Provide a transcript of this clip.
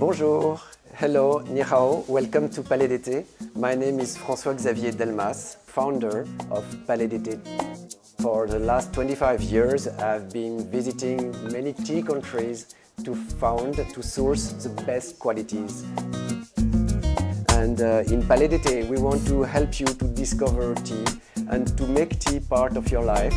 Bonjour, hello, ni hao, welcome to Palais des Thés. My name is François-Xavier Delmas, founder of Palais des Thés. For the last 25 years, I've been visiting many tea countries to found, to source the best qualities. And uh, in Palais des Thés, we want to help you to discover tea and to make tea part of your life.